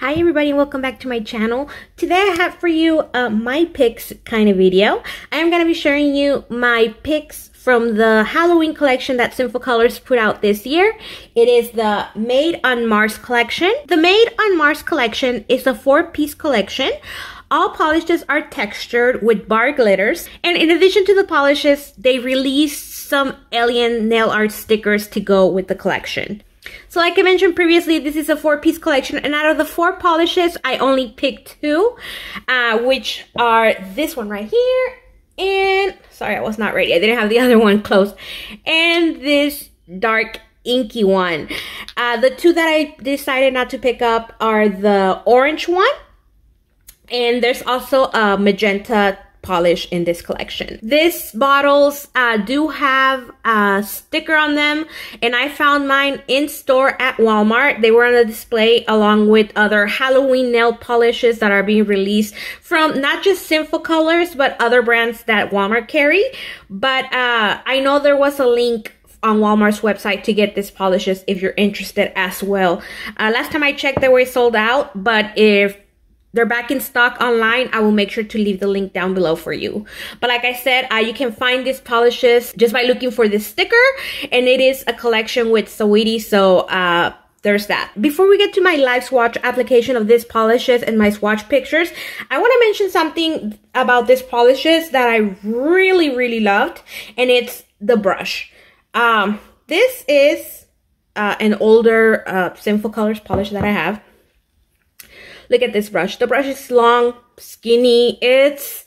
Hi everybody and welcome back to my channel. Today I have for you a my picks kind of video. I am going to be sharing you my picks from the Halloween collection that Sinful Colors put out this year. It is the Made on Mars collection. The Made on Mars collection is a four-piece collection. All polishes are textured with bar glitters. And in addition to the polishes, they released some alien nail art stickers to go with the collection. So like I mentioned previously, this is a four-piece collection, and out of the four polishes, I only picked two, uh, which are this one right here, and, sorry, I was not ready. I didn't have the other one closed, and this dark inky one. Uh, the two that I decided not to pick up are the orange one, and there's also a magenta polish in this collection. These bottles uh, do have a sticker on them and I found mine in store at Walmart. They were on a display along with other Halloween nail polishes that are being released from not just Sinful Colors but other brands that Walmart carry. But uh, I know there was a link on Walmart's website to get these polishes if you're interested as well. Uh, last time I checked, they were sold out, but if they're back in stock online. I will make sure to leave the link down below for you. But like I said, uh, you can find these polishes just by looking for this sticker. And it is a collection with Saweetie. So uh, there's that. Before we get to my live swatch application of these polishes and my swatch pictures, I want to mention something about these polishes that I really, really loved. And it's the brush. Um, this is uh, an older uh, Sinful Colors polish that I have. Look at this brush. The brush is long, skinny. It's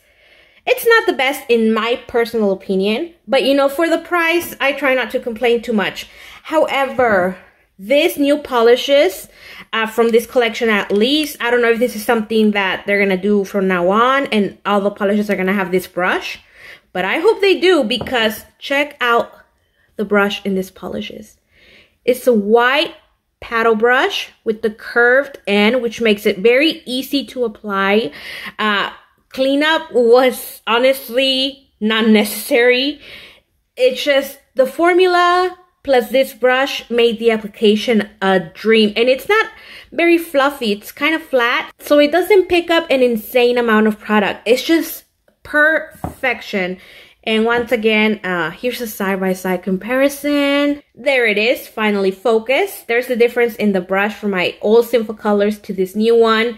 it's not the best in my personal opinion, but you know, for the price, I try not to complain too much. However, these new polishes uh, from this collection at least, I don't know if this is something that they're gonna do from now on and all the polishes are gonna have this brush, but I hope they do because check out the brush in these polishes. It's a white paddle brush with the curved end, which makes it very easy to apply. Uh, cleanup was honestly not necessary. It's just the formula plus this brush made the application a dream. And it's not very fluffy. It's kind of flat. So it doesn't pick up an insane amount of product. It's just perfection. And once again, uh, here's a side-by-side -side comparison. There it is, finally focused. There's the difference in the brush from my old Sinful Colors to this new one.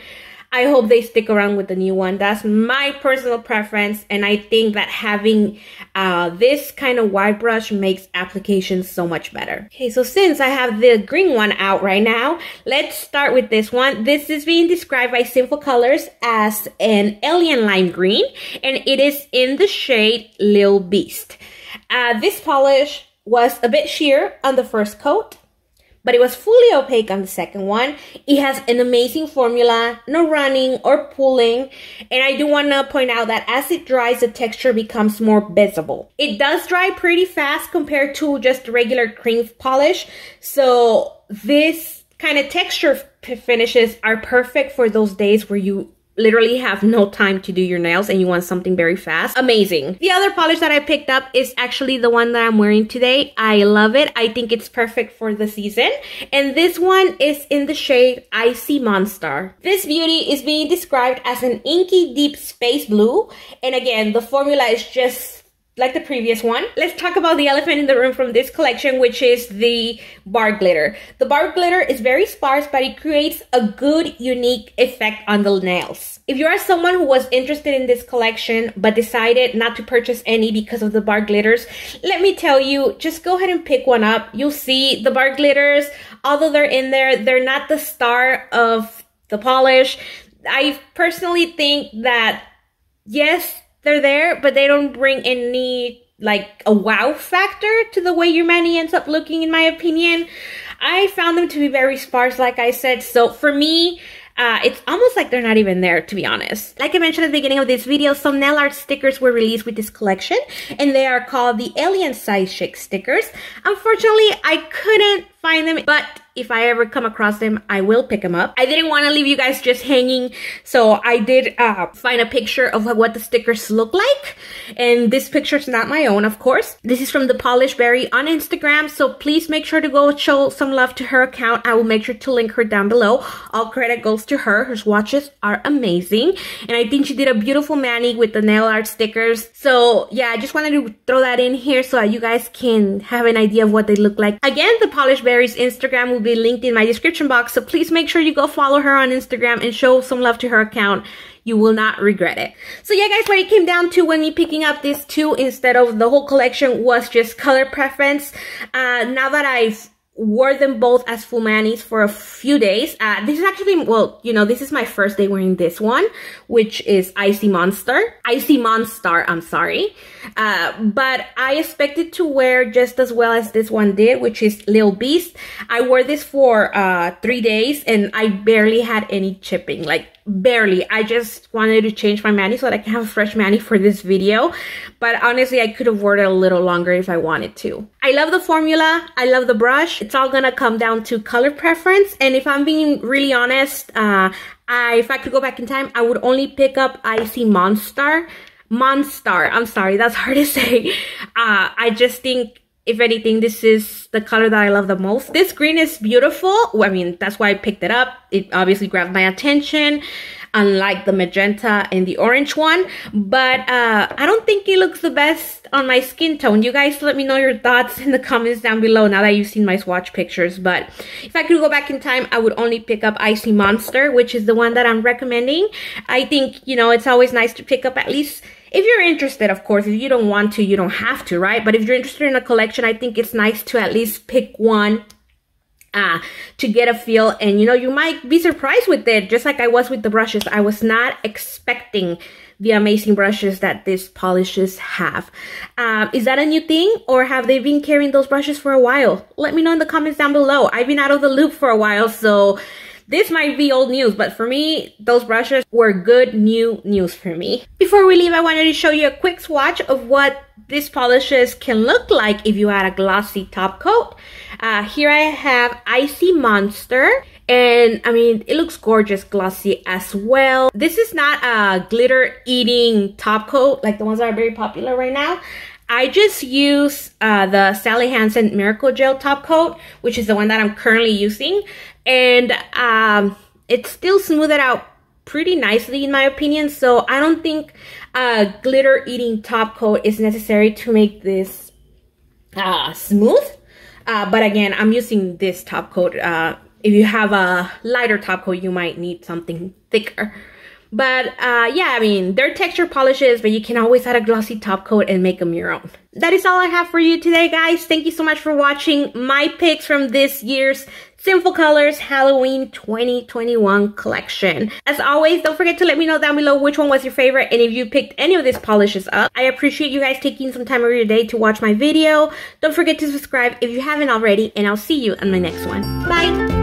I hope they stick around with the new one. That's my personal preference. And I think that having uh, this kind of wide brush makes applications so much better. Okay, so since I have the green one out right now, let's start with this one. This is being described by Sinful Colors as an alien lime green. And it is in the shade Lil Beast. Uh, this polish was a bit sheer on the first coat but it was fully opaque on the second one. It has an amazing formula, no running or pulling, and I do want to point out that as it dries, the texture becomes more visible. It does dry pretty fast compared to just regular cream polish, so this kind of texture finishes are perfect for those days where you literally have no time to do your nails and you want something very fast, amazing. The other polish that I picked up is actually the one that I'm wearing today. I love it. I think it's perfect for the season. And this one is in the shade Icy Monster. This beauty is being described as an inky deep space blue. And again, the formula is just like the previous one. Let's talk about the elephant in the room from this collection, which is the bar glitter. The bar glitter is very sparse, but it creates a good, unique effect on the nails. If you are someone who was interested in this collection, but decided not to purchase any because of the bar glitters, let me tell you, just go ahead and pick one up. You'll see the bar glitters, although they're in there, they're not the star of the polish. I personally think that, yes, they're there, but they don't bring any like a wow factor to the way your mani ends up looking, in my opinion. I found them to be very sparse, like I said. So for me, uh, it's almost like they're not even there, to be honest. Like I mentioned at the beginning of this video, some nail art stickers were released with this collection, and they are called the Alien Size Chic stickers. Unfortunately, I couldn't find them, but if I ever come across them, I will pick them up. I didn't want to leave you guys just hanging, so I did uh, find a picture of what the stickers look like. And this picture is not my own, of course. This is from the Polished Berry on Instagram, so please make sure to go show some love to her account. I will make sure to link her down below. All credit goes to her. Her swatches are amazing. And I think she did a beautiful mani with the nail art stickers. So yeah, I just wanted to throw that in here so that you guys can have an idea of what they look like. Again, the Polished Berry's Instagram will be linked in my description box. So please make sure you go follow her on Instagram and show some love to her account. You will not regret it. So yeah, guys, what it came down to when me picking up these two instead of the whole collection was just color preference. Uh, now that I've wore them both as full manis for a few days. Uh, this is actually, well, you know, this is my first day wearing this one, which is Icy Monster. Icy Monster, I'm sorry. Uh, but I expected to wear just as well as this one did, which is Lil Beast. I wore this for uh, three days and I barely had any chipping. Like, barely. I just wanted to change my mani so that i can have a fresh mani for this video. But honestly i could have worn it a little longer if i wanted to. I love the formula. I love the brush. It's all gonna come down to color preference. And if i'm being really honest uh i if i could go back in time i would only pick up icy monster monster i'm sorry. That's hard to say. Uh i just think if anything, this is the color that I love the most. This green is beautiful. I mean, that's why I picked it up. It obviously grabbed my attention, unlike the magenta and the orange one. But uh, I don't think it looks the best on my skin tone. You guys let me know your thoughts in the comments down below now that you've seen my swatch pictures. But if I could go back in time, I would only pick up Icy Monster, which is the one that I'm recommending. I think, you know, it's always nice to pick up at least if you're interested, of course, if you don't want to, you don't have to, right? But if you're interested in a collection, I think it's nice to at least pick one uh, to get a feel. And, you know, you might be surprised with it, just like I was with the brushes. I was not expecting the amazing brushes that these polishes have. Um, is that a new thing or have they been carrying those brushes for a while? Let me know in the comments down below. I've been out of the loop for a while, so this might be old news, but for me, those brushes were good new news for me. Before we leave, I wanted to show you a quick swatch of what these polishes can look like if you add a glossy top coat. Uh, here I have Icy Monster. And I mean, it looks gorgeous glossy as well. This is not a glitter eating top coat like the ones that are very popular right now. I just use uh, the Sally Hansen Miracle Gel top coat, which is the one that I'm currently using and um, it still smoothed out pretty nicely in my opinion so I don't think a glitter eating top coat is necessary to make this uh, smooth uh, but again I'm using this top coat uh, if you have a lighter top coat you might need something thicker but uh, yeah, I mean, they're texture polishes, but you can always add a glossy top coat and make them your own. That is all I have for you today, guys. Thank you so much for watching my picks from this year's Sinful Colors Halloween 2021 collection. As always, don't forget to let me know down below which one was your favorite and if you picked any of these polishes up. I appreciate you guys taking some time of your day to watch my video. Don't forget to subscribe if you haven't already and I'll see you in my next one. Bye!